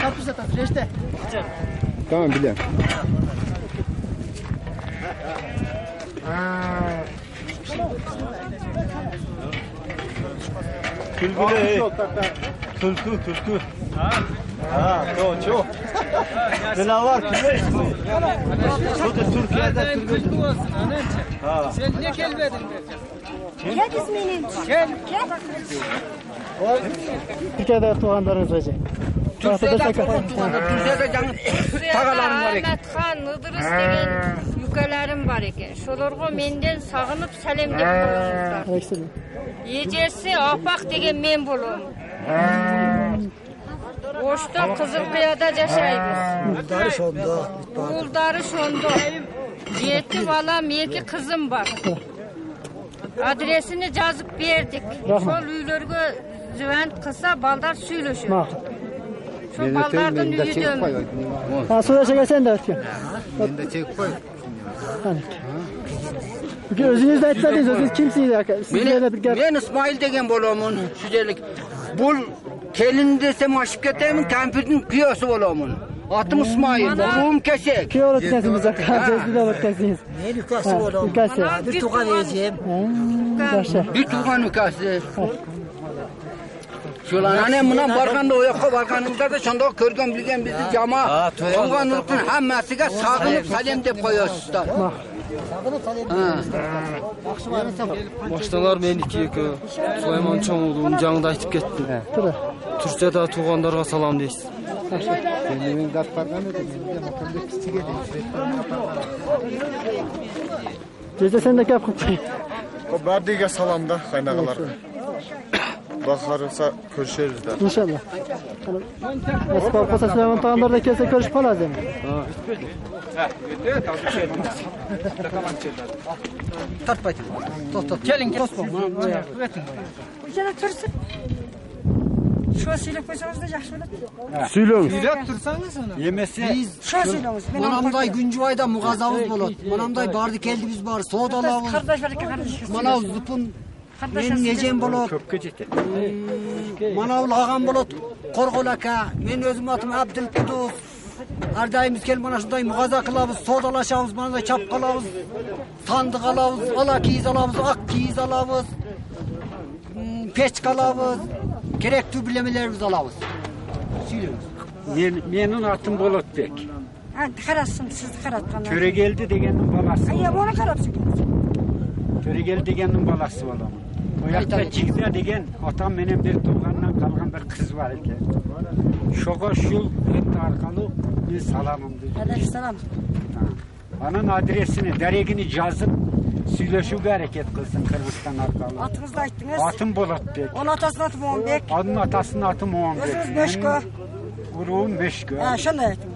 Karpuz satar. Reçte. Tamam biliyorum. Türküde Türkü, türkü. Ha, to, çok. Ne var ki? Bu da Türkiye'de türkü. Sen ne kel verdin? Gel Türkiye'den korkun tuğanı, Türkiye'de can tağalarım var ekan. Ahmetxan, Idris degen yukalarim var ekan. Şolarga menden sağınıp salam dep qo'yinglar. Ejesi opaq degen men bo'lum. O'shda Qizilqiyada yashaymiz. Uldari shonda. Uldari shonda. Yetti bolam, iki kızım var. Adresini yazıp verdik. Rahmet. Sol uylarga züvent kısa baldar söyleşiyor. Şu baldardan üyüdüm. Ha suya çekersen de ötüyor. Ben de çek koy. Peki özünüz de etmediniz. Özünüz kimsiniz? Sizlerle bir gel. Men İsmail degen bolamun şujelik. Bul kelin desem aşıp ketemin tempirdin kıyası bolamun. Atım İsmail, ruhum kesek. Ki olur kesiniz. Sözlü de olur kesiniz. Ne lükası Ülkesi. Bir tuğan. Yaşa. Bir tuğan lükası. Şulan anne buna barganda o yoqqa barganımızda da şonda körgön bilgen bizi cama. Tuğanlıktın hammasiga sağınıp salem dep koyuyorsunuzlar. Башталар меники эки Сулайман чоң уулум жаңында айтып кетти. Tura. Түркияда туугандарга салам дейсиз. Kendimin dert parmağını da bizde makamda küçük edin. Gece sen de kap kutlayın. O Berdi'ye salam da kaynağalar. Bakarsa görüşürüz de. İnşallah. Esbab olsa Süleyman Tağanlar da kelse görüşüp kalacağız yani. Şöyle tursun. Şu silip koysanız da yaxşı olur. Söylüyorum. Yemesi Şu silahımız. Ben Manamday Güncüvay'da muğazavız bolat. Manamday bardı keldi biz bar. Soğudalavız. Kardeş var ki kardeş. Manav zıpın Kardeş men yiyeceğim bolat. köpke ciddi. Manav lağan bolat. Korgol aka. Men özüm atım Abdülkuduz. Her daim biz kelip mana şunday muğaza kılabız, sodalaşabız, mana da çap kalabız, sandık alabız, ala kiyiz alabız, ak kiyiz alabız, hmm, peç kalabız, gerek tübülemelerimiz alabız. Men, menin atım Bolotbek. Ha karatsın siz karatkanlar. Töre geldi degenin balası. Ay onu karatsın. Töre geldi degenin balası olamın. O yakta Cigda degen atam menin bir tuğandan kalgan bir kız var ekan. Şoğa şul et arkalı men salamımdı. Aleykümselam. Onun adresini, deregini yazıp söyleşuge hareket kılsın Kırgızistan arkalı. Atınızda ayttınız. Atım Bolotbek. Onun atasının atı Muhammed. Onun atasının atı Muhammed. Özünüz Meşko. Uruğum Meşko. Ha şöyle ayttım.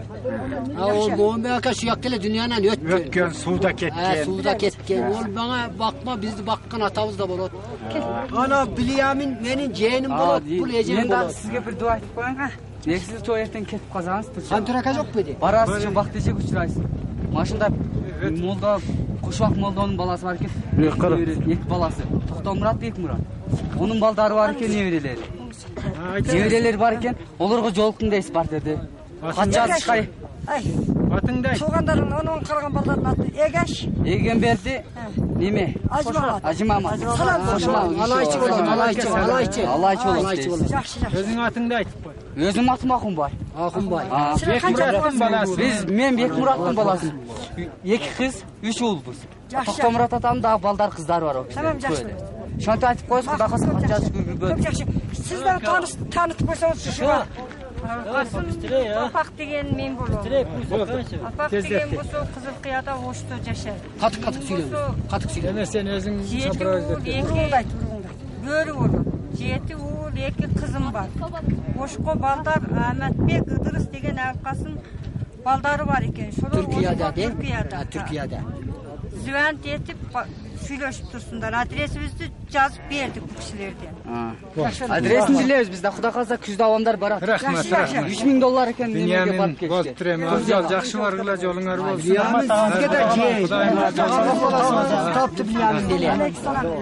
Ha, o boğum belki şu yakkele dünyanın ötkün. Ötkün, suda ketken. Ha, suda ketken. Ol bana bakma biz de bakkan atavuz da bolot. Ana biliyamin benim cehennim bolot. Bu lecenim bolot. Sizge bir dua etip koyun ha. Neksiz tuvaletten ketip kazanız. Antrak yok mu diye? Barası için bak diyecek uçurayız. Maşında Molda Kuşak Molda'nın balası var iken. Ne kırık? Ek balası. Tohtan Murat ek Murat. Onun baldarı var iken nevreleri. Nevreleri var iken olurgu jolkun da ispat dedi. атыңды атыңды айт. Туғандарың оның қырған балалардың аты егаш егенберді неме? Ажымамат ажымамат алайчы болот алайчы алайчы алайчы болот жакшы жакшы өзүңүн атыңды айтып кой өзүмдүн атым акунбай акунбай бекмураттын баласы биз мен бекмураттын баласымын эки кыз үч уулбуз токтомурат атамдын дагы балдар кыздары бар тамам жакшы болот ошентип айтып коесуз кудай кааласа кат жазып көп жакшы сиз дагы таанытып койсоңуз tanıtıp koysanız şu şu. Apak деген мен болом. Apak деген болсо Кызылкыяда Ошто жашайт. Katık katık söylüyorum. Katık söylüyorum. Sen özün Жети уул, эки Urulday urulday. бөрү болот. Жети уул, эки кызым бар. Ошко балдар Ахметбек, Ыдырыс деген алкасын балдары бар экен. Шолор Türkiye'de Ошко- değil. Türkiye'de. Şuloş tursundan adresimizi cazıp verdik bu kişilerden. Adresini biliyoruz biz de. Xuda qalsa kuz davamlar barat. Rahmat, rahmat. 100 ming dollar ekan menga qolib ketdi. Boz turam. Azal yaxshi marg'ilar yo'lingiz bo'lsin. Sizga da jey. Olasınız. Taptı bilyamın dili.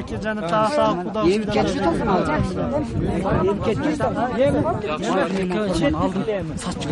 Ülkecanı ta sağ kudan. Yem keçi tapın alacak. Yem keçi tapın. Yem keçi tapın. Saç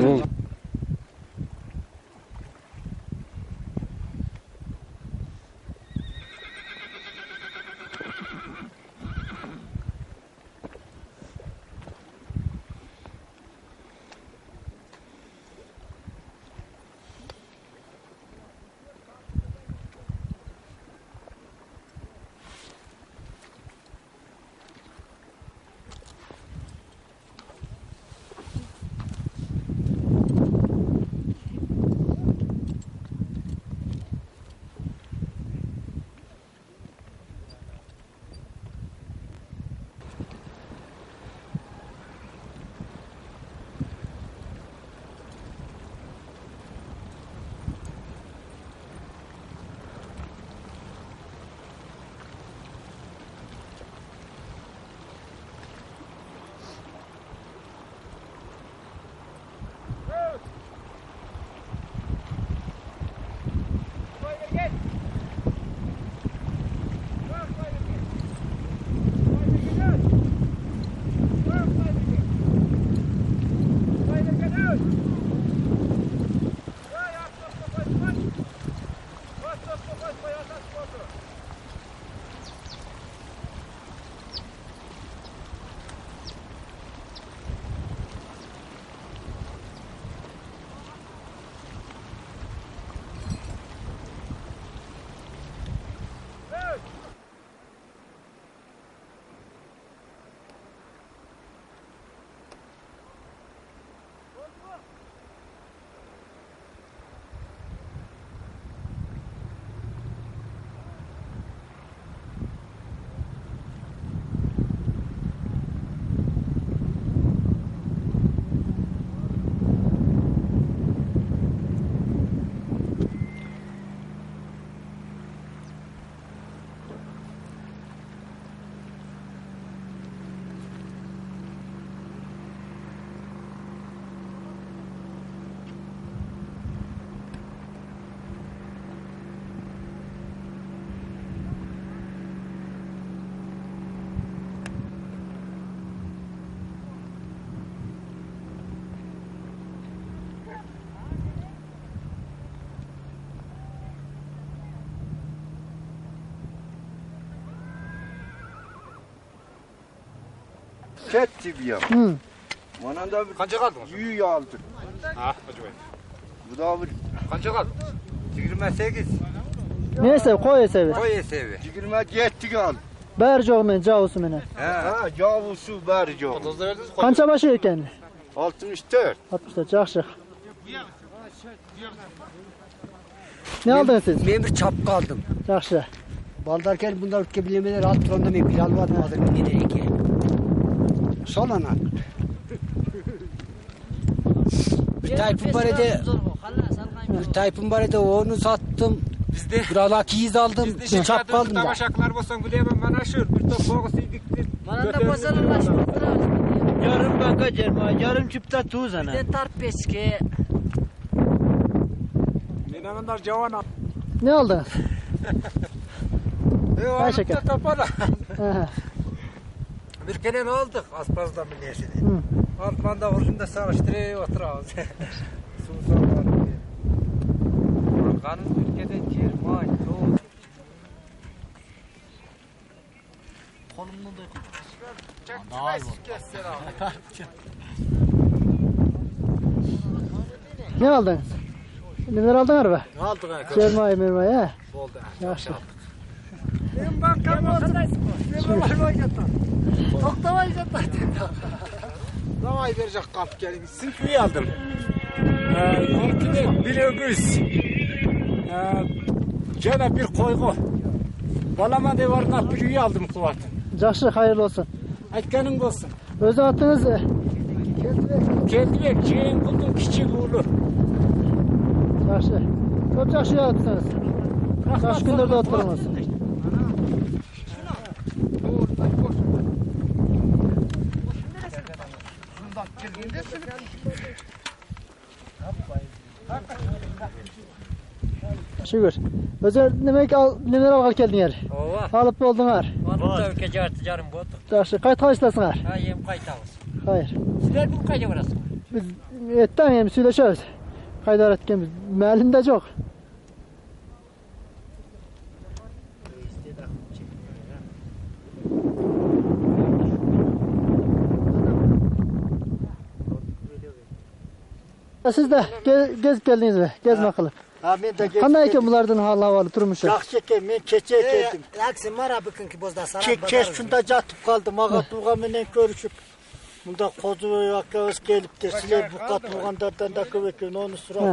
Ketti bir ya. Hı. Bana da bir Kança kaldınız? yüğü aldı. Ha, acayip. Bu da bir Kança kaldın? 28. Neyse koy sevi. Koy esevi. 27 aldı. Bercok men cavusu mene. Ha, cavusu berco. Kança başı ekan? 64. 64 yaxshi. Ne aldınız siz? Ben bir çapkı aldım. Yaxshi. Baldarken bunlar ülke bilemeler alt tronda ben bir almadım aldım. Ne de eke. Sol ana. Bir tayfım var ede. Bir tayfım var ede onu sattım. Bizde Bir alakiyiz aldım. Bir çapkı aldım. Tamaşaklar bolsan güleyem mana şu bir top boğusu diktir. Bana da bozulurlaşmadılar. Yarım banka cerma, yarım çipta tuz ana. Bir tarp peşke. Menanlar cavan. Ne aldınız? E Kaç şeker? Tapana. Aha. Bir kere ne aldık? Aspazdan bir. Hı. Altmanda ucunda savaştırıyor oturamaz. Susam var. Kanun ülkede cermay, soğuk. Ne aldınız? Neler aldın araba? Ne aldık ha? Cermayı mermayı he. Oldu. Yaxshi. Ben bankam ortadayız. Ben var yatta. Toktavay yatta. Davay verecek kap gelin. Sinfiyi aldım. Ee, bir ögüz. Ee, gene bir koygu. Balama de var kapıyı aldım kuvat. Yaxshi, hayırlı olsun. Aytganing olsun. O'zi otiniz Keldiler, keyin buldum kichik oğlu. yaxshi. Ko'p yaxshi yotibsiz. Yaxshi kunlarda o'tiramiz. Şükür. Özel demek al, neler alğa Алып Ova. Alıp boldinglar. Mana ticaret ticarim bo'ldi. Yaxshi, qaytqa istasizlar? ем қайтамыз. qaytamiz. Xayr. Sizlar қайда qayga Біз Biz ertadan ham suylashamiz. Qaydaratgan biz жоқ. Siz de ge gezip geldiniz mi? Gezme kılıp. Ha men de Qanday ekan bulardan hal ahvali turmushi? Yaxshi ekan, men kecha keldim. Aksi mara bugungi bozda sana. Ke kech shunda yotib qoldim, ağa tug'a bilan ko'rishib. Bunda Qo'ziboy akamiz kelibdi. Sizlar buqa tug'anlardan da ko'p ekan, onu so'rab.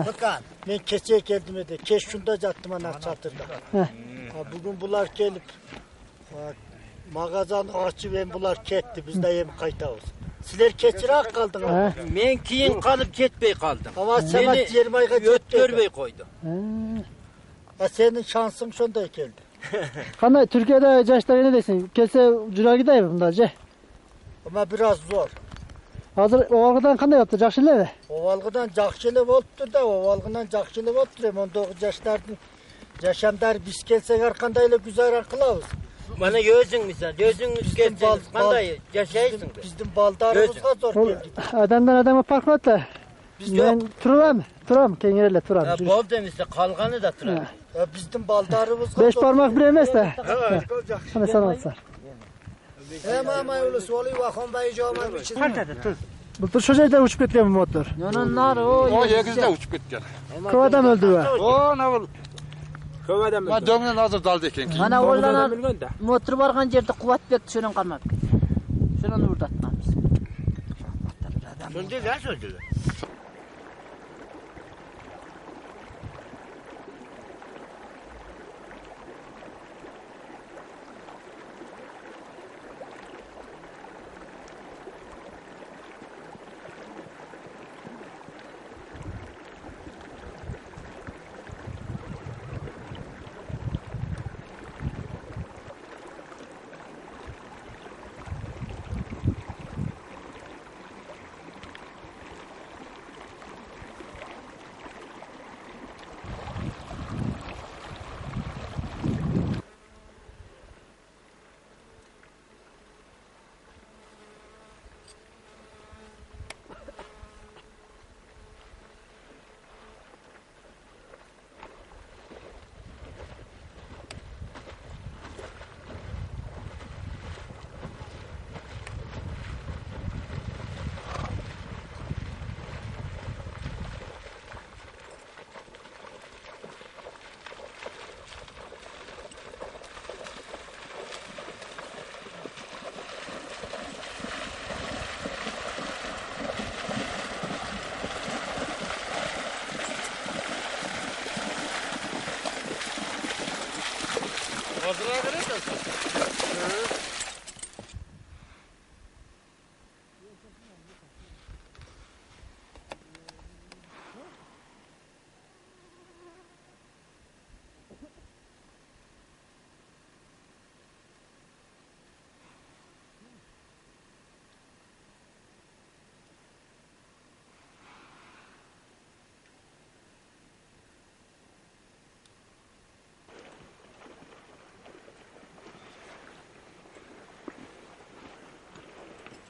Men kecha keldim edi. Kech shunda yotdim ana çadırda. Ha bugun bular kelib mağazan açıb hem bular ketdi. Biz de hem qaytamiz. Sizler keçirak qaldınız. Ha. Men keyin qolib ketmay qoldim. Ama sana Meni 20 ayga Ötörmey qo'ydi. Ha senin şansın şunday geldi. Qanday Turkiyada yoshlar ne desin? Kelsa jura gidaymi bundacha? Ama biraz zor. Hozir o'g'ildan qanday yaptı? Yaxshi elmi? Ovalgıdan jakşılı oluptu da ovalgıdan jakşılı oluptu. 19 yaşlardan yaşamdar biz gelsek her kandayla güzel kılavuz. Mana gözün misal, gözünüz kelsangiz qanday yashaysiz? Bizim baldarımızga zor Ol geldi. odamdan odamga farq qiladi. Biz Men turaman, turam, kengirlar turam. Ha bo'ldi misal qolgani da turadi. Ya bizim baldarımızga Besh zor. barmoq bir emas da. Evet. Qana sanatsa. Hem ayolu soli ve konbayı joman için. Bultur shu joyda uchib ketgan bu motor. O yegizde uçup ketken. Ko'p odam o'ldi va. O ne көп адам өлген жөңнен азыр далды экен мына ооланар мотор барған жерде қуат берді кармап кеткен ошонун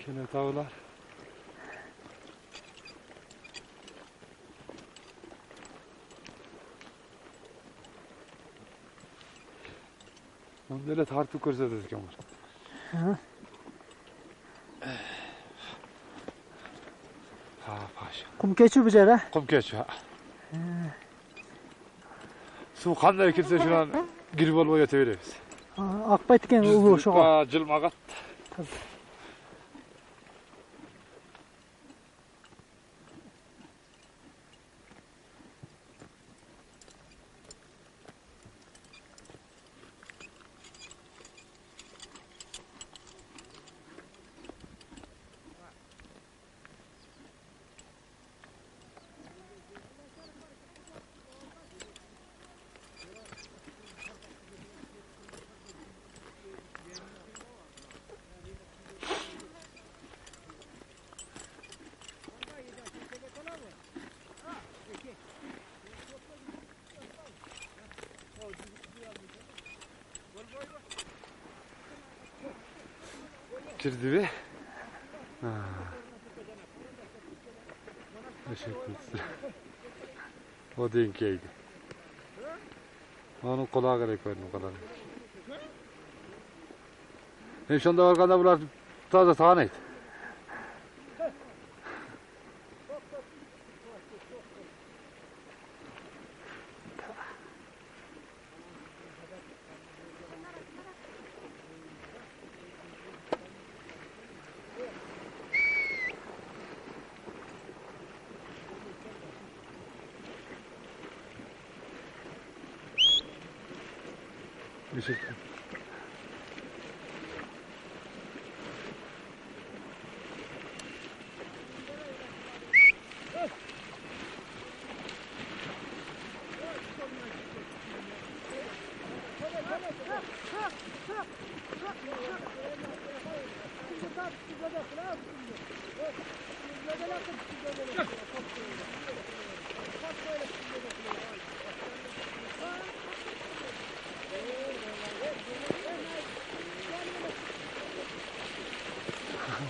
söndüler. Kene tavlar. Böyle tartıp ko'rsatadi ekan. Ha. Ha, paşa. Qum kechuv bu joyda. Qum kech. ha. Suv qanday kirsa shuni girib olib yotaveramiz. Oqpayt ekan u shu. Ha, bir. Ha. Teşekkür. O denkeydi. Onun kulağı gerek var bu kadar. Hem şunda organda bular taze tanıydı. Teşekkür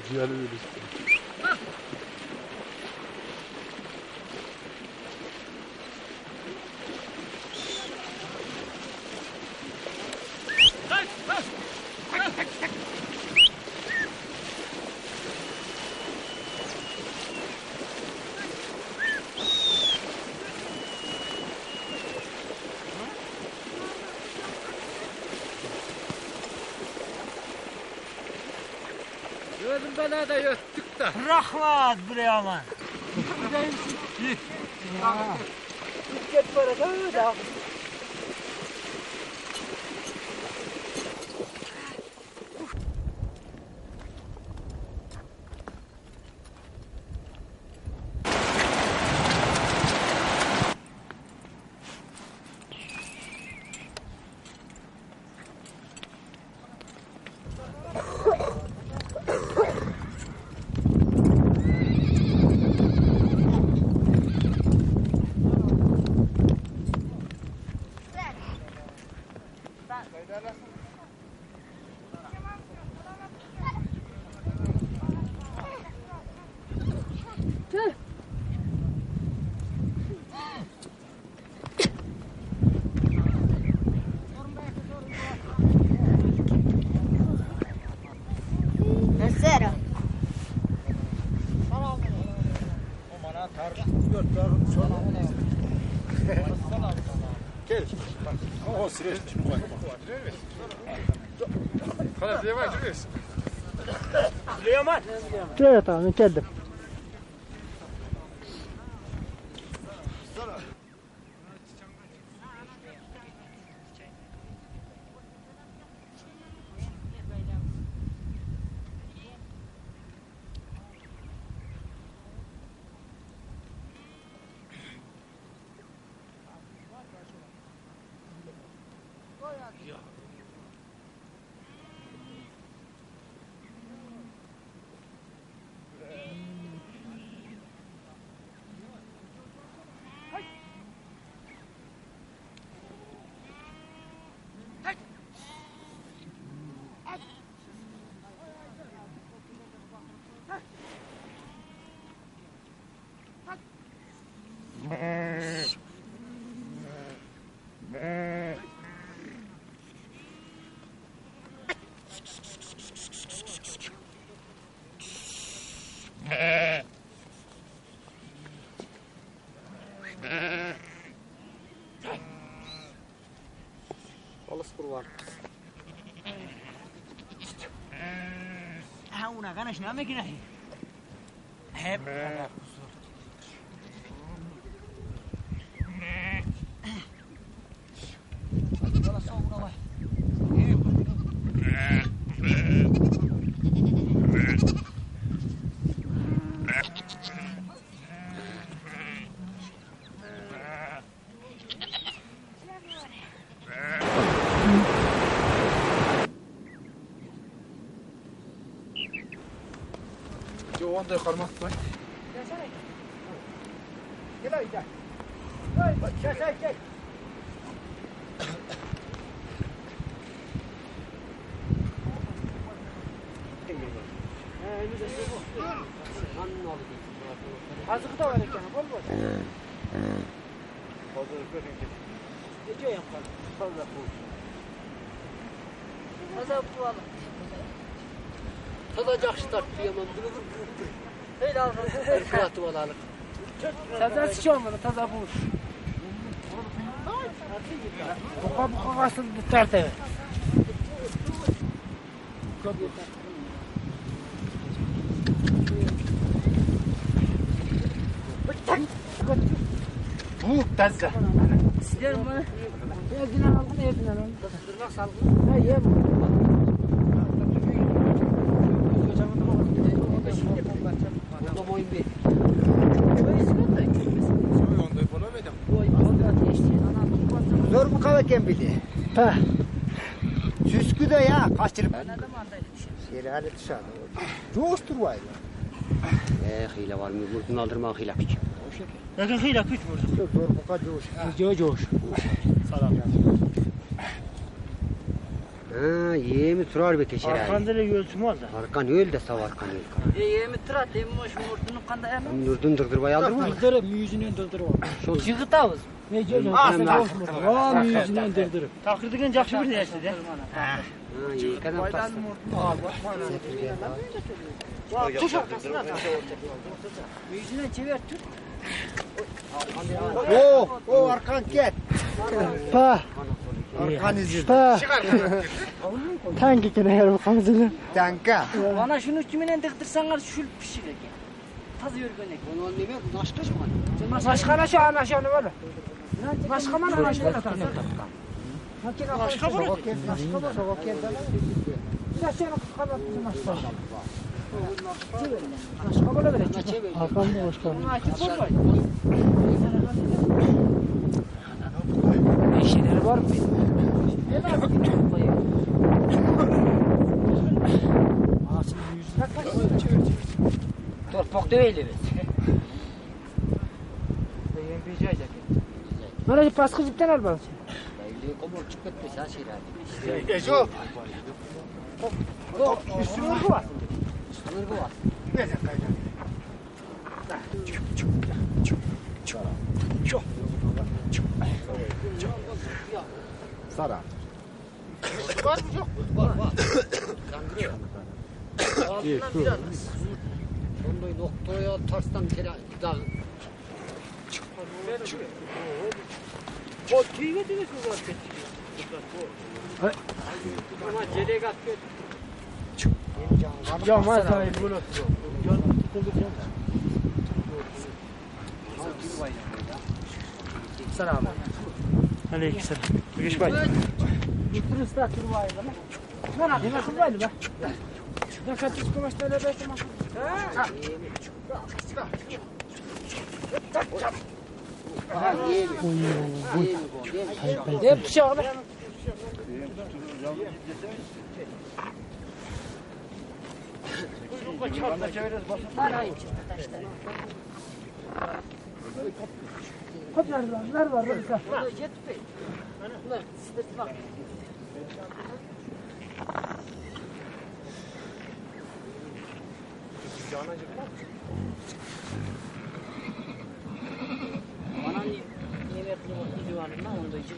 Ciğerli bir Gözüm belada yöttük de. Rahmat buraya aman. Git para da. Nasıl? Hala diye var değil Süleyman. Evet abi geldim. में कि नहीं है Hep. Yo onda yukarımak var. Gel hadi gel. Gel gel gel. Azıcık da var ekranı, bol bol. Gece yapalım. Fazla bu. Fazla bu alın. Tadacak start diyemem. Öyle alın. kıratı olalım. Taza sıçıyor bana, taza bu. Buka buka kasıl tutar tabi. Bu tazza. Sizlerin bana. Evdinden aldın, evdinden aldın. Tırnak salgın. Ha, ye bu. Zor mu kavaken Süskü de ya kaçırıp. Yeri hali dışarıda. Coştur vay be. Eee hile var mı? Vurdun aldırma hile piç. Lakin hıyla küç vurdu. Zor bu kadar coş. Coş coş. Ha, yeğemi turar be teşer abi. Arkanda da göğsüm oldu. Arkan öl de sav arkan öl. E, yemi tırat, yemi hoş murtunun kanda hemen. Nurdun dırdırbayı aldırma. Dırdırıp, yüzünün dırdırıp. Şol Jığıtavız. Ne diyor? Ah, Aa, yüzünün dırdırıp. Takırdıkın jakşı bir dersi de. Ha, iyi kadar tas. Tuş arkasına tak. Yüzüne çevir tut. Oo, o arkan gel. Pa. Arkan izin. Pa. Tanki bu kamzını. Tanka. Bana şunu kimine dıktırsanlar şul pişirir. Taz yürgönek. Onu anlamak naşkaş mı? Başka aşağı aşağı ne var? Başka mı aşağı atar? Başka mı? Sokak gel. Sokak gel. Biraz sonra kanat bizim aşağı. Başka böyle verecek. Arkamda başkan. Bunu açıp olmaz. Eşeleri var mı? Ne var? Torpak değil mi? Bana paskı zipten al bana. Komor çıkıp da sen şeyler. Ejo. Üstüne vurgu var. Sınır bu var. Sara. Sondoy noktaya tarstan kere dağ. O tüyü de su var. Ama delegat Camaz sahip bunu. Selam. Aleyküm selam. Giriş bay. Turista turvayı da. Ne ne ne turvayı da. Ne kaçış kumaş böyle böyle tamam. Ha. Ne bir şey olur. Koplar var, var var, Bunlar sıkıntı var. Bana ni yemek kılmak divanına onda içi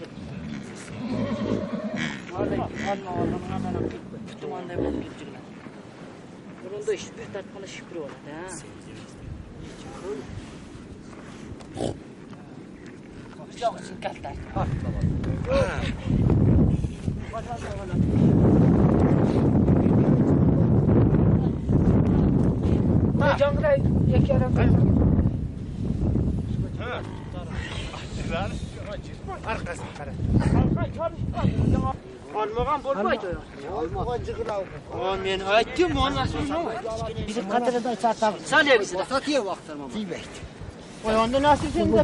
Vardı alma alma akıp tutum anda yapıp gidecekler. Bunun da hiçbir tatmanı şükür var ha. Çok için kaltar. Ha, jangla yakarım. Arkasına kara. Almagan bolmaydı. Almagan cıgılav. O men nasıl ne? Bizim kadrda çartam. Salya bizi de. Satiye vaktarma. Tibet. O onda nasıl sen de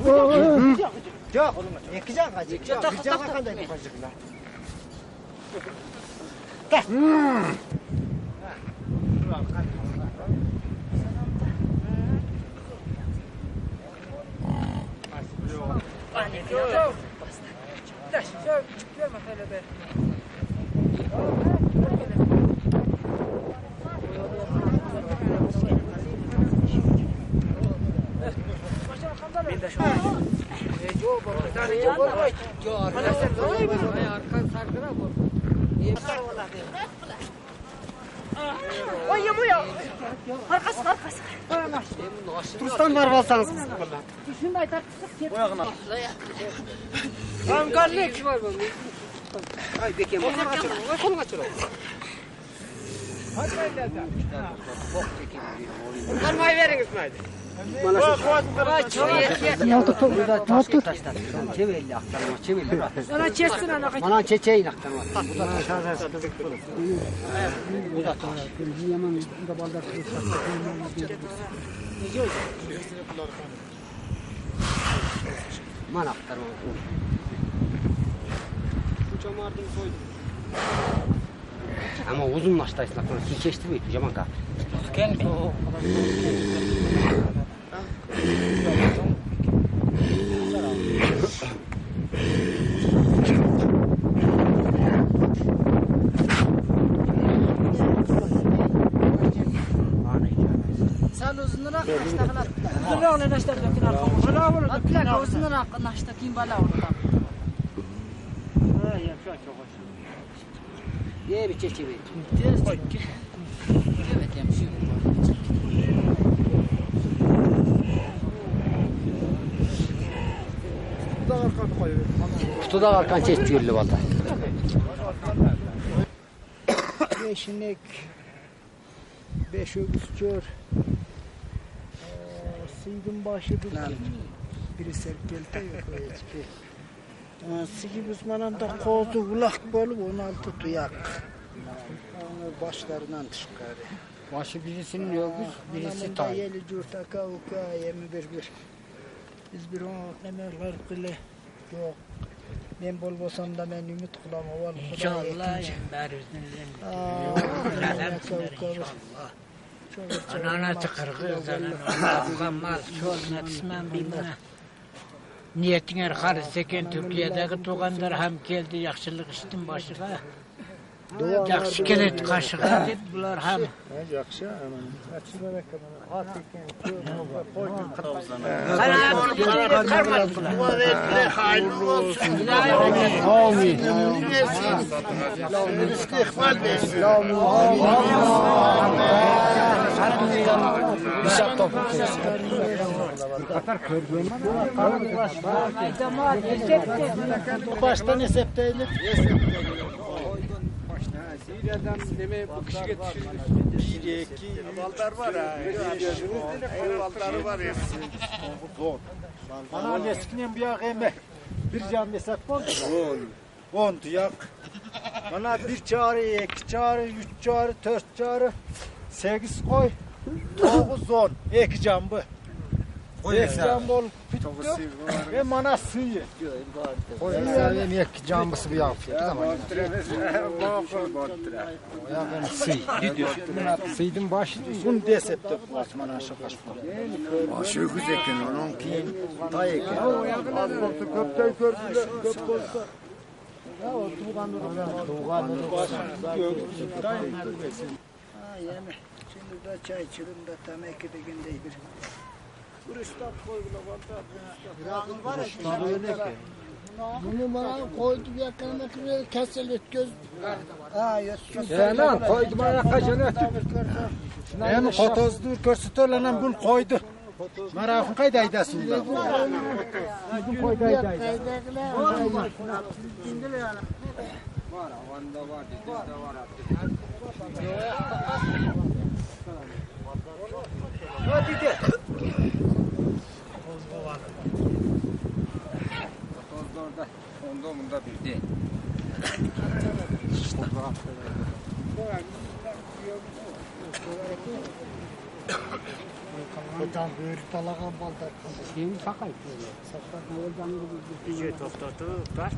Yok. Yakacak acık. Yakacak, arkadaş olmuş. Jo bor, tane jo bor. Jo arkadaşlar böyle bir şey arka sarkına bor. Niye sarkılar diye. Oy yemu ya. Arkası arkası. Ana. Turstan var balsanız kız bundan. Şunu aytar kısık ket. Oyağına. Lan garlık var bu. Ay bekem. Kolunu açır. Kolunu açır. Hadi hadi. Bok çekin. Karmayı verin İsmail. Mana Otur. Çevelli aktarma, çevelli bak. Sana kessin ana. Mana çeçeğin aktarma. Bu da Bu da taş. Yaman da baldar. Mana aktarma. ama uzun maçtaysın aklına keçeşti mi kocaman ka. Tüken o. Sen uzunlarak naştakın attın. Uzunlarak naştakın attın. Uzunlarak naştakın attın. Uzunlarak naştakın attın. Ye bir çeçeği. Evet hemşire. Kutuda kalkan çeşit görülü valla. Beş inek, beş öküz kör, sıydın başıdır ki. Biri serkelte yok hiçbir. Sigi Osman'ın kozu ulak bolup 16 tuyak. Onu başlarından çıkarı. Başı birisinin yokuz, birisi tay. Yeli curtaka uka yemi bir bir. Biz bir on nemeler kılı yok. Ben bol bolsam da ben ümit kılam oval. İnşallah Anana tıkırgı zaten Afganmaz çoğuna kısmen bilmem. Niyetin er karısı eken Türkiye'deki tuğanlar hem geldi yakşılık iştin başıga. Ana Türkiye'de karmadılar. Rızkı ihmal versin. Bıçak topu. Baştan hesaplayalım. Suriye'den neme bu kişi getirilmiş. Bir, iki, Baltar var ha. Baltarı var ya. Bana eskiden bir yak eme. Bir can hesap oldu. On. On tuyak. Bana bir çağrı, iki çağrı, üç çağrı, dört çağrı, sekiz koy, dokuz on. İki can bu. İki can bol ve bana sıyı. Cambısı bir yapıyor. Tamam. Ya ben sıy. Sıydım başı. Bunu desepte aşağı kaç Başı öküz eken onun ki tay eken. Az olsa köpten gördüler, köp olsa. Ya o tuğanı Tuğanı Ha yeme. Şimdi de çay içilim de tam iki diginde bir. Kuruştan koydular valla. Bunu bana koydu bir yakınına kırıyor, kesilip göz. Ha. Ya lan koydum ayak kaçını. Yani kotozdur körsütörlenen bul koydu. Marafın kayda aydasın da. Bizim koyda aydaydı. Hadi de. Bunda bir değil. Hocam. Şeyin sakay. Ne olacağını bilmiyorum. İyice toplatı taş.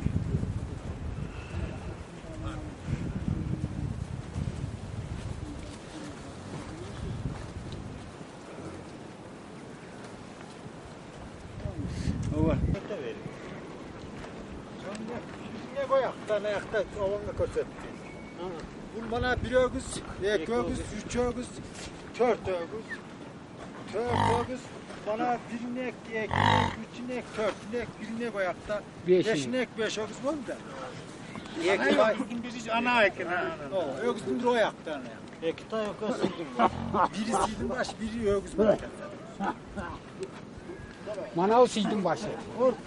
Ova. Ne koyak. Ben ayakta oğlunu götürdüm. Bulmana bir ögüz, iki ögüz, üç ögüz, dört ögüz. Dört ögüz. Bana bir inek, iki inek, üç inek, dört inek, bir inek ayakta. Beş, beş inek, beş ögüz var mı da? Ana ögüzün biz hiç ana ekin ha. Ögüzün bir o ayakta. Ekta yok ögüzün. Birisi baş, biri ögüz var.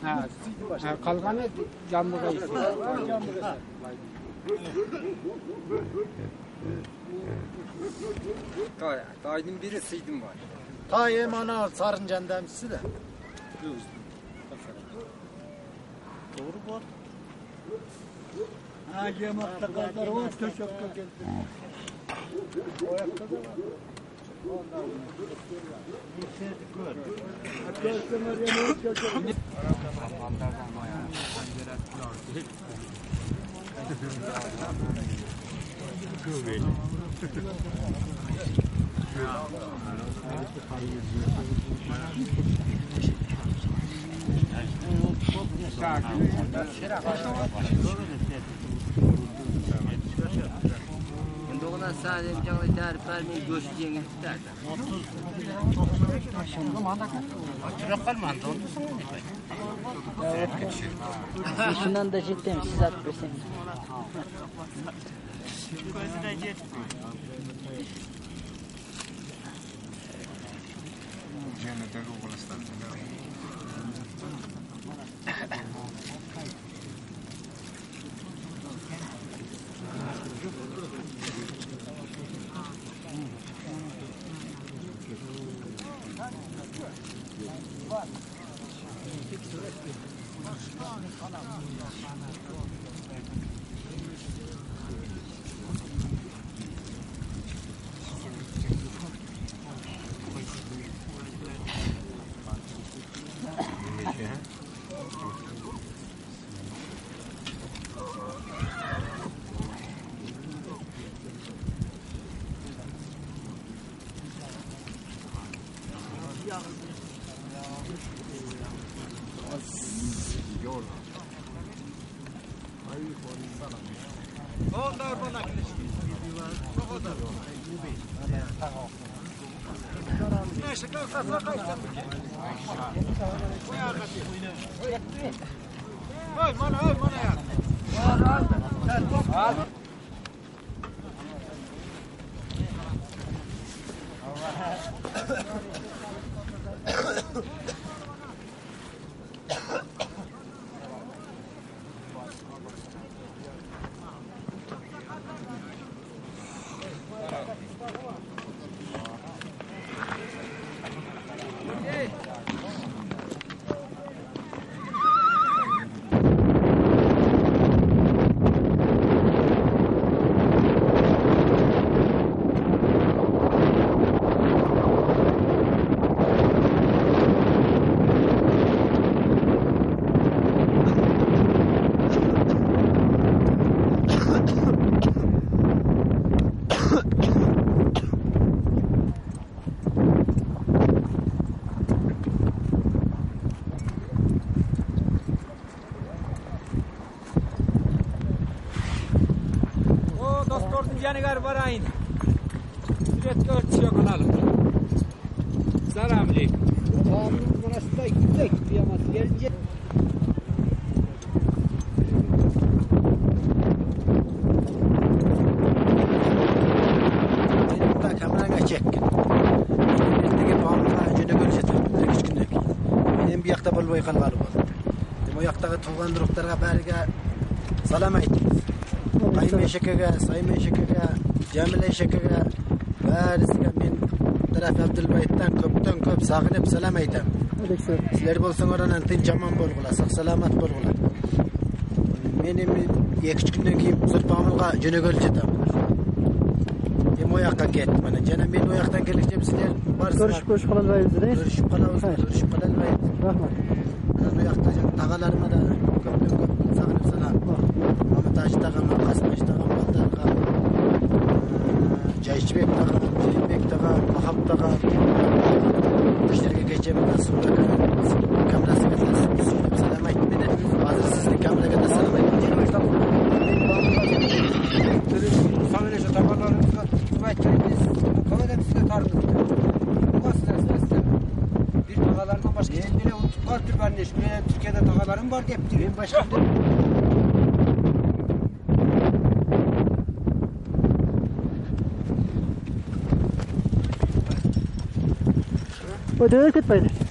Ha, Sidin baş. ha, kalkanı camlığa isi. Daydın biri sıydım var. Ta yemana sarıncan demsi de. Doğru bu. Ha yemakta kadar o köşekte geldi. O ayakta da var. Şimdi ona sadece bir canlı tarif vermeyi göstereceğini isterler. Şundan da cidden siz at besin. Onlar байқалғалы болды демек ол жақтағы бәріге салам айтыңыз қайым ешекеге сайым ешекеге жәміл ешекеге бәрісіге мен тарап әбділбаевтан көптен көп сағынып салам айтамын сіздер болсаңдар анан тынч аман болгула сак саламат болгула. Мен эми эки үч күндөн кийин сурпамылга жатамын жатам. Эми жаққа кеттим анан жана мен ол жақтан келгенше сіздер көрүшүп көрүшүп қала алмаймыз көрісіп көрүшүп калабыз. Көрүшүп кала рахмат. Tagalarıma da köpten köp sagınıp salam Mamataş tagama Kasmaş Deu esse peixe.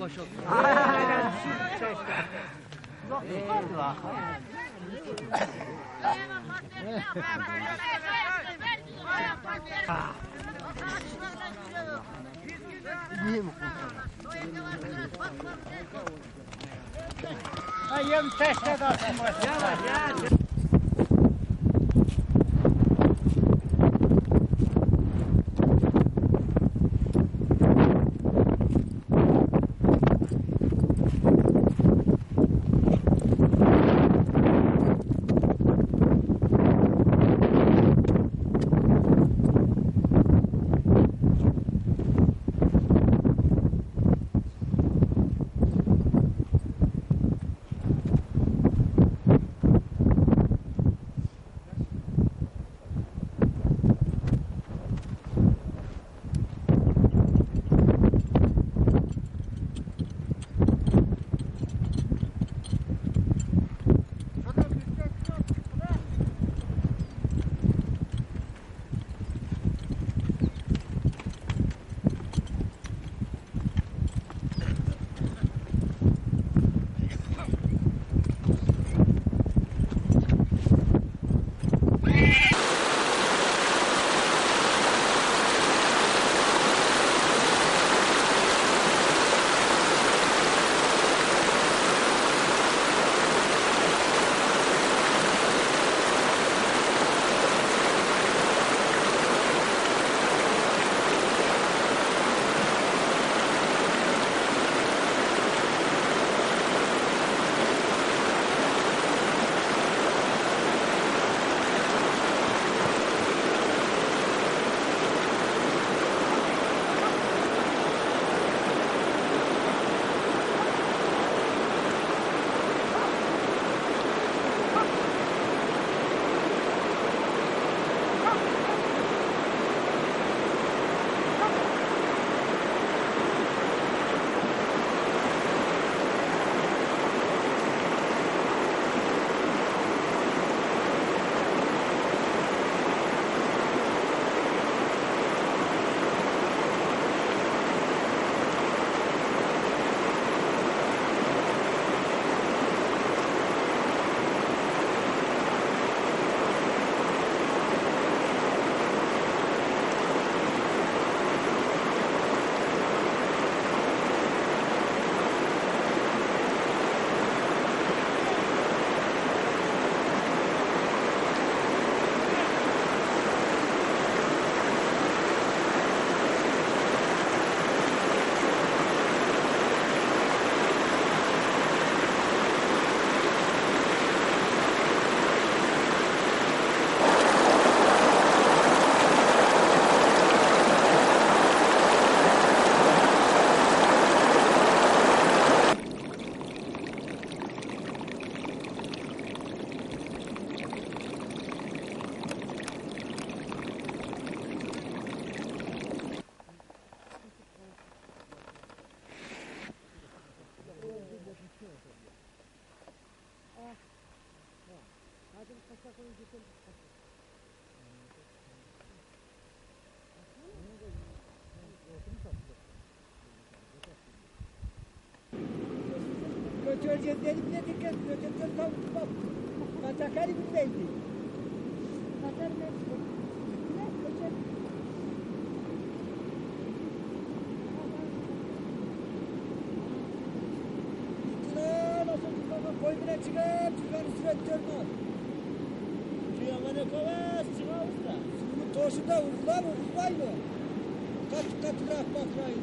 Ayım söyleyeceğim dedim ne dikkat öteden tam bak. Katakari bilmeydi. Katar ne? Ne? Tutmama koymuna çıkar, çıkar üstüne dönme. Duyamana kavas, çıkar usta. Toşunda vurdular mı, vurdular mı? Kat kat bırak bakrayı,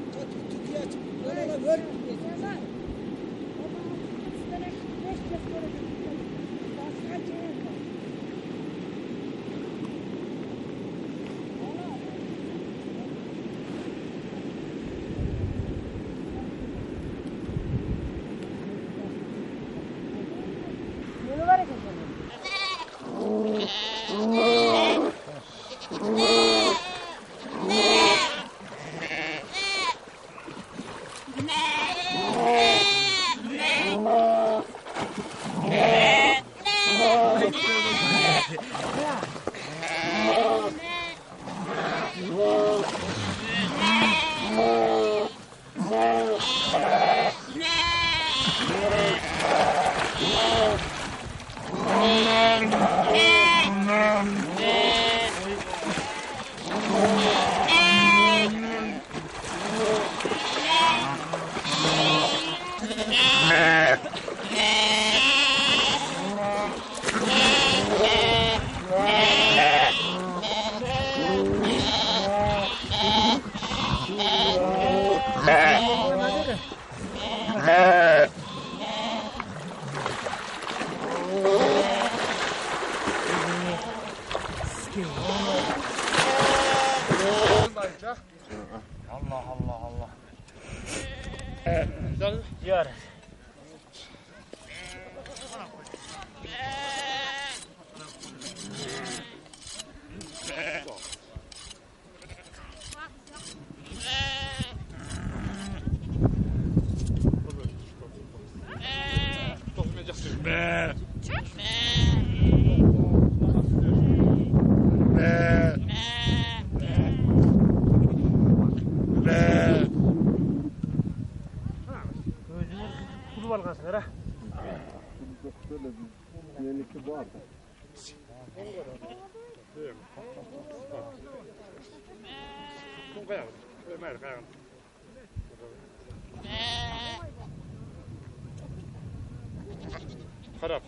não Ele que bota. Harap,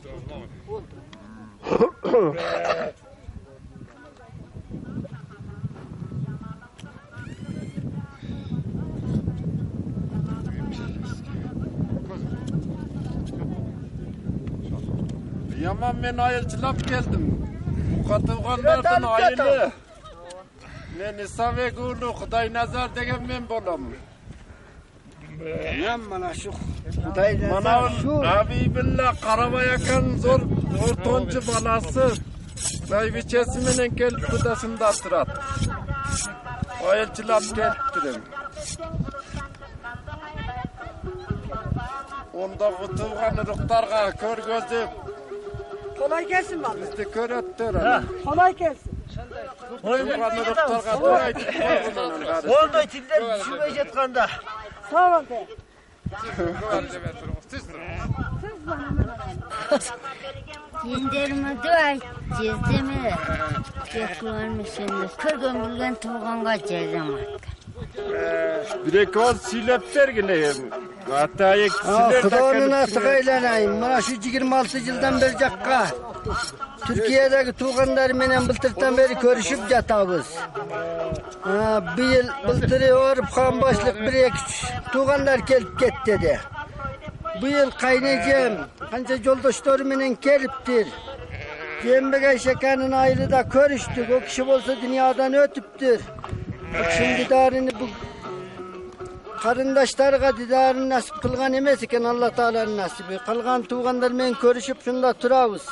Yaman men ayılçılap geldim. Bu katılganlardan ayılı. Men İsa ve Gulu Kuday nazar degen men bolam. Nem mana şu Manavın Habibillah Karabayakan zor ortoncu balası. Bayviçesi menen gelip budasında tırat. Ayılçılap gelttirim. Onda kutulgan ırıktarga kör gözü Kolay gelsin vallahi. Teşekkür ettiler. Kolay gelsin. Oldu itimden şube yetkanda. Sağ ol be. Yenderimi duvar cezdemi. Kırk gün bilgen tuğanğa cezdem artık ol silep vergileyim. Hatta Kıdağını nasıl eyleneyim? Bana şu 26 yıldan beri cakka. Türkiye'deki tuğanlar menen bıltırtan beri görüşüp yatabız. Ha, bir yıl bıltırı orup kan başlık bir iki tuğanlar gelip get dedi. Bu yıl kaynayacağım. Kanca yoldaşları menen geliptir. Cembe şekerin ayrı da görüştük. O kişi olsa dünyadan ötüptür. Şimdi didarini bu qarindoshlarga didarini nasib qilgan emas ekan alloh taoloni nasibi. Qolgan tug'anlar bilan ko'rishib shunda turamiz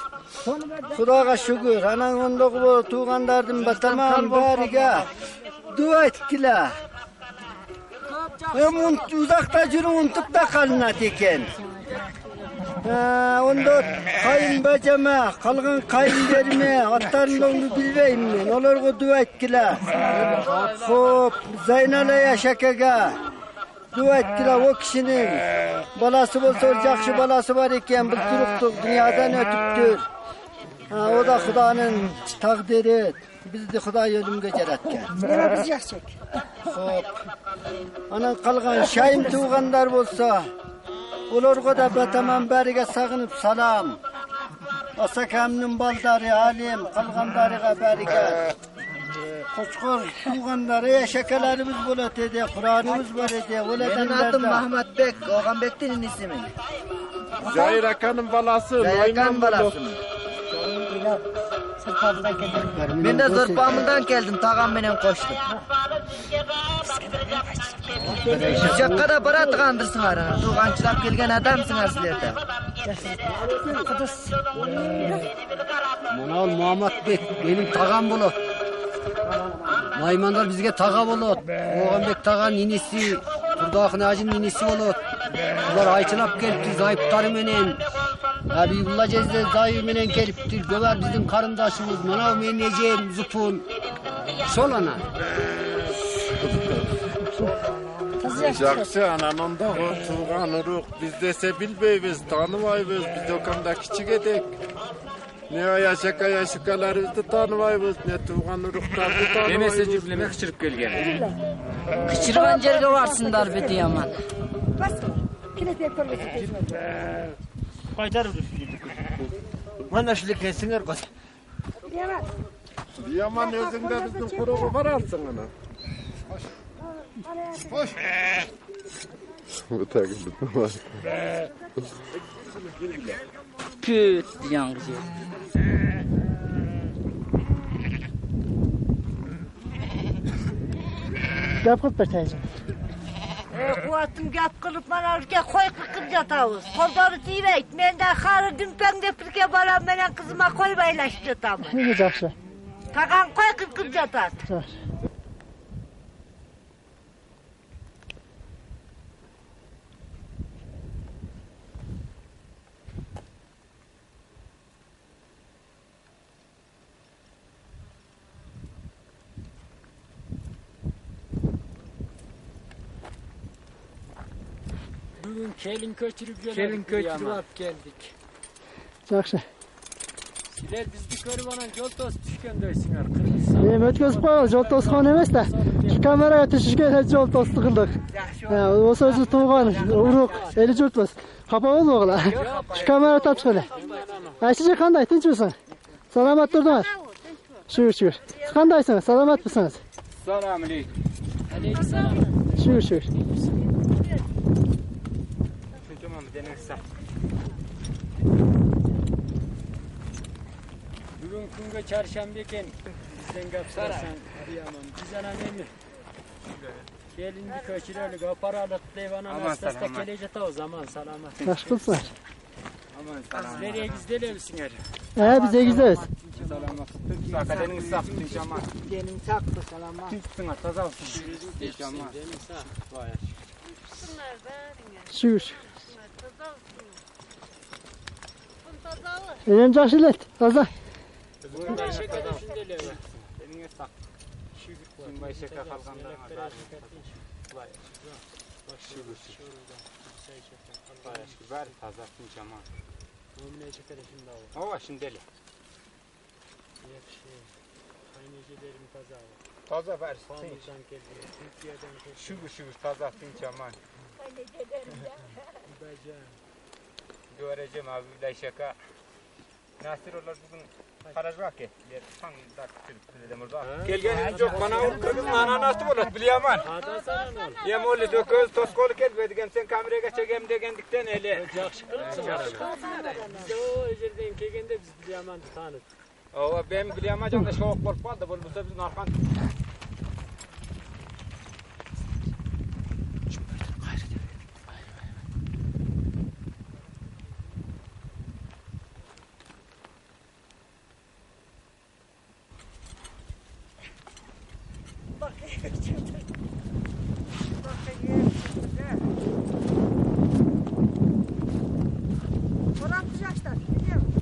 xudoga shukur ana undagi tug'anlarni batamam bariga. duo aytdilar uzoqda yurib unutib da qolinadi ekan Ha, onda kayınbacama, kalgın kayınberime, atlarında onu bilmeyim men. Olarga dua ettiler. Hop, Zaynal'a yaşakaga. dua ettiler o kişinin balası olsa yakşı balası var iken bu turuktuk dünyadan ötüptür. Ha, o da Xudanın takdiri. Biz de Xuday ölümge jaratgan. Nima biz yaxshi. Xo'p. Anan qolgan shayim tug'anlar bo'lsa, ularga da bataman bariga sag'inib salom. Asakamning baldari alim, qolganlariga bariga. Qo'chqor tug'anlari shakalarimiz bo'ladi edi, Qur'onimiz bor edi. Benim adım Mahmut Bek, Oğan Bek'tin ismi. Zahir Akan'ın balası. Zahir Akan'ın Balası mı? Ben de Zırpamından geldim, tağam benim koştum. Şakka da para tıkandırsın ara. Tuğançılap gelgen adamsın sizlerde. Manal Muhammed Bek benim tağam bulup. Naymandar bizge tağa bulup. Oğan Bek tağa ninisi. Turdağın ağacın ninisi bulup. Bunlar ayçılap gelipti zayıfları menen. Habibullah Cezde zayıf menen gelipti. Göver bizim karındaşımız. Manav meneceğim zupun. Solana. Жақсы ананын да туған ұруқ біз десе білбейбіз танымайбыз біз окамда кичик едік не аяшака яшыкаларыбызды танымайбыз не туған ұруқтарды Demese танымайбыз cümleme kışırıp gelgen. Kıçırgan жерге барсындар бе Диаман. Qaytar Mana şu likesinger koş. Yaman özünde bizim kuruğu vararsın ana Hoş. Bu takıldı Küt diyen Gap qilib bertaysan. Kuvvetim gap kılıp bana ülke koy kıkıp yatağız. Kolları tiyveyt. Men de karı dümpen depirke balam menen kızıma koy baylaş yatamı. Nega yaxshi. Takan koy kıkıp yatar. Bugün kelin köçürüp geldik. Kelin köçürüp alıp geldik. Yaxshi. Sizler bizni körüp anan yol tost düşkendeysinler. Kırmızı Men o'tkazib qo'yamiz, yo'l to'sqon emas-da. Shu kameraga tushishga yo'l to'sdi qildik. Ha, o'zi o'zi tug'an, urug', eli jurtmiz. Xafa bo'lma o'g'lar. Shu kamera chiqinglar. Aysiz qanday, tinchmisan? Salomat turdingmi? Shukur, shukur. Siz qandaysiniz? Salomatmisiz? Selam aleyküm. Aleyküm Shukur, shukur. Tamam denek sağ. Bugün kunga çarşamba eken sen gap sarsan diyamam. Biz ana nemi? Gelin bir köşilerlik aparalık devana hastasta gelecek o zaman salamat. Qilibsizlar. Aman salamat. Nereye gizdelevsinler? Ha, biz egizdeyiz. Salamat. Sakadenin sağ tinşaman. Denin saklı salama. Tinçsin taza olsun. Tinşaman. Vay. Shukur. Enem yaxshilat, toza. Bugün şundele var. Senin sağ. Şimdi Bayşaka kalkanlar var. Vay. Şugur şugur. Vay aşkı ver taza tinşaman. Nomine çekere şimdi o. Ova şundele. Yakşı. Kaynayıcılarım taza var. Taza ver. Pamuk'tan geliyor. Türkiye'den geliyor. Şugur şugur taza tinşaman. Bacan. Göreceğim abi Bayşaka. Nasir onlar bugün Haraj var ki. Bir burada. Gelgen çok bana o kırmızı ana nasıl olur biliyaman. Ya molle dokuz toskol ket verdigen sen kameraya çekeyim degendikten hele. Yaxşı kılıpsın. Biz de o özelden kegende biz biliyaman tanıdık. O ben biliyamacam da şok bol bol da bol bu bizim arkan. Murat Yaşlar, biliyor musun?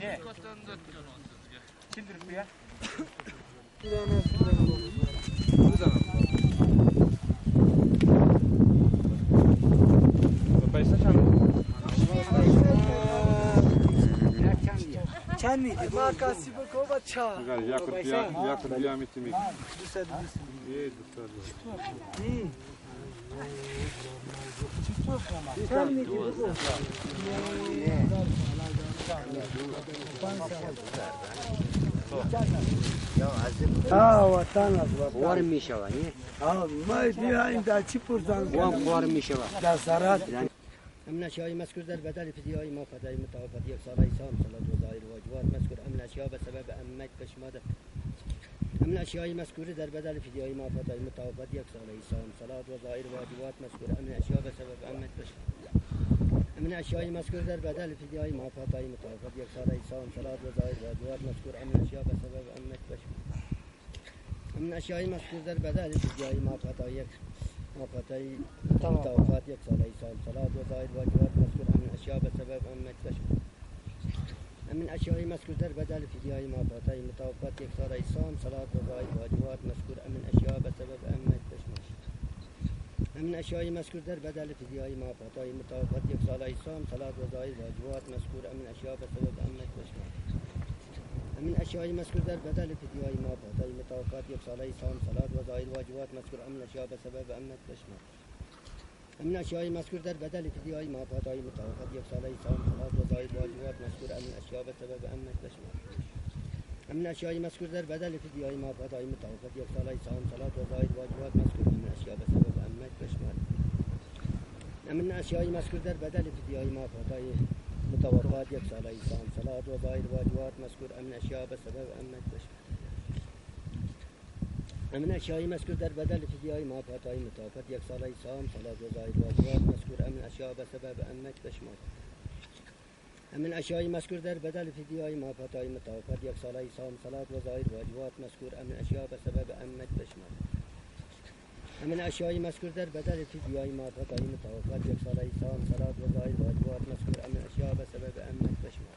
Ne? Kimdir bu ya? Çen miydi? Makası bu kova ça. Yakıt yakıt kıyameti mi? Düsed İyi düsed. Çen miydi bu? اه وطن Var mı işe var? اه ما دي عند تشيبور زان Var mı işe var? ده سرات من الأشياء مذكور ذا البدل في دياي ما فداي متوفى ديك صلاة إسام صلاة وظاهر واجبات مذكور أمن الأشياء بسبب أمك بشمادة من الأشياء مذكور ذا البدل في دياي ما فداي متوفى ديك صلاة إسام صلاة وظاهر واجبات مذكور أمن الأشياء بسبب أمك بشمادة من الأشياء مذكور ذا البدل في دياي ما فداي متوفى ديك صلاة إسام صلاة وظاهر واجبات مذكور أمن الأشياء بسبب أمك بشمادة من الأشياء مذكور ذا البدل في دياي ما فداي ما فداي متوفى ديك صلاة إسام صلاة وظاهر واجبات مذكور أمن الأشياء بسبب أمك بشمادة من أشياء مذكور در بدل فدیای ما پاتای مطابقات یک سال ایسان صلات و واجبات مذکور. من أشياء بسبب سبب امنت بشمش من أشياء مذکور در بدل فدیای ما پاتای مطابقات یک سال ایسان صلات و واجبات مذکور. من أشياء بسبب سبب امنت بشمش من أشياء مذکور در بدل فدیای ما پاتای مطابقات یک سال ایسان صلات و واجبات مذکور. من أشياء بسبب سبب امنت بشمش من أشياء مذكور در بدل في دياي ما فاتي متوفات يكسر إسام صلاة وظاهر واجبات مذكور من أشياء بسبب أمك بشمش من أشياء مذكور در بدل في دياي ما فاتي متوفات يكسر إسام صلاة وظاهر واجبات مذكور من أشياء بسبب أمك بشمش من أشياء مذكور در بدل في دياي ما فاتي متوفات يكسر إسام صلاة وظاهر واجبات مذكور من أشياء بسبب أمك بشمش امنا اشیای مذکور در بدل فدیای ما پاتای متافت یک سالی سام ساله جزای واجبات مذکور امن اشیا به سبب انک بشمار امن اشیای مذکور در بدل فدیای ما پاتای متافت یک سالی سام سال و زاید واجبات مذکور امن اشیا به سبب انک بشمار امن اشیای مذکور در بدل فدیای ما پاتای متافت یک سالی سام سال و زاید واجبات مذکور امن اشیا به سبب انک بشمار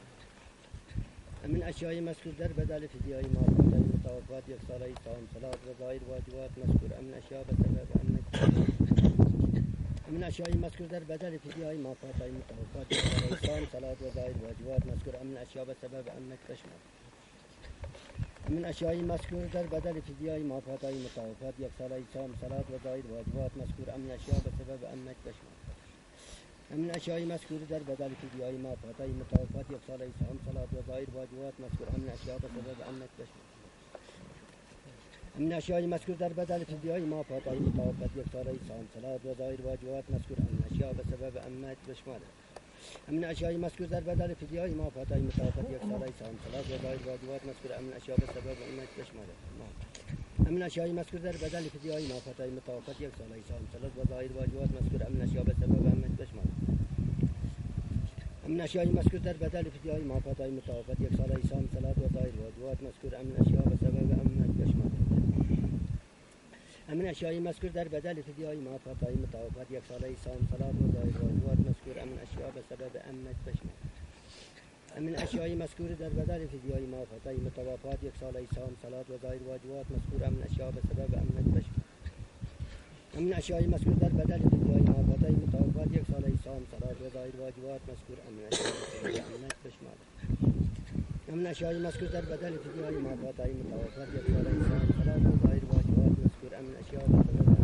من أشياء مذكور در بدل فدية ما بدل متوفات یک ساله صام صلاة رضایر واجبات مذکور. من أشياء بسبب أمن من أشياء مذكور در بدل فدية ما فاتای متوفات یک ساله صام صلاة رضایر واجبات مذکور. من أشياء بسبب أمنك تشمل من أشياء مذكور در بدل فدية ما فاتای متوفات یک ساله صام صلاة رضایر واجبات مذکور. من أشياء بسبب أمنك تشمل همین اشیای مذکوره در بدل که ما فاتای متوفات یک سال ایسا هم صلات و ظاهر واجبات مذکور. همین اشیا بسبب عمت بشمار همین اشیای مذکور در بدل که ما فاتای متوفات یک سال ایسا هم صلات و ظاهر واجبات مذکور. هم اشیا سبب امنت بشمار من اشیای مذکور در بدل فدیای ما فاتای متوفات یک سال ایسا هم صلات و ظاهر واجبات مذکور. هم اشیا سبب امنت بشمار امن اشیای مذکور در بدل فدیای ما فاتای متوفات یک سال ایسا هم صلات و ظاهر واجبات مذکور. هم اشیا بسبب ومن أشياء المذكور دربة الفتياء المعافاة المتوافاة يكسر إسام صلاة وطائر ودعاء مذكور أمن أشياء وسبب أمن يشمل أمن أشياء المذكور دربة الفتياء المعافاة المتوافاة يكسر إسام صلاة وطائر ودعاء مذكور أمن أشياء وسبب أمن يشمل امن اشیای مذکور در بدل فدیای ما فتای متوافات یک سال ایسام صلات و زاید واجبات مذکور امن اشیا به سبب امنت بشم امن اشیای مذکور در بدل فدیای ما فتای متوافات واجب صلاة صام صلاة دایر واجبات مذكور أمن تشمل أمن شيء مذکور در بدل في ديوان المحافظة متوافات يكفى صلاة دایر واجبات مذكور أمن أشياء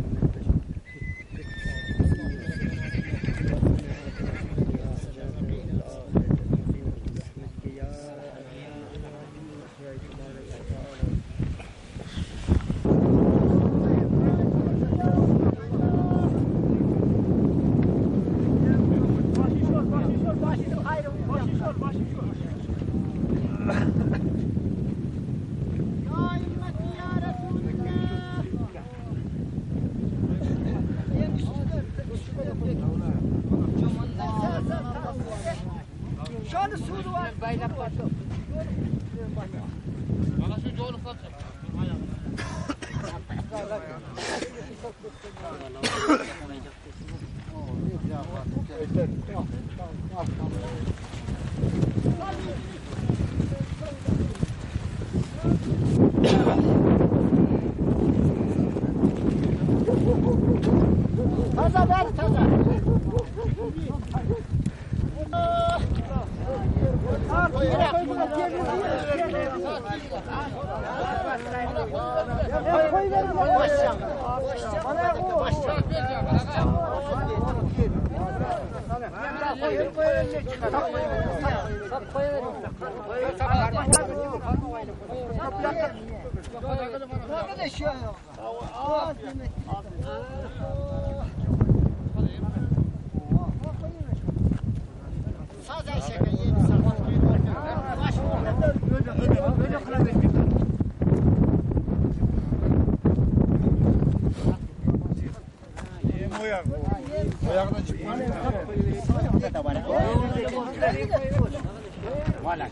Taza ver taza. Ayağına çıkma. Valla.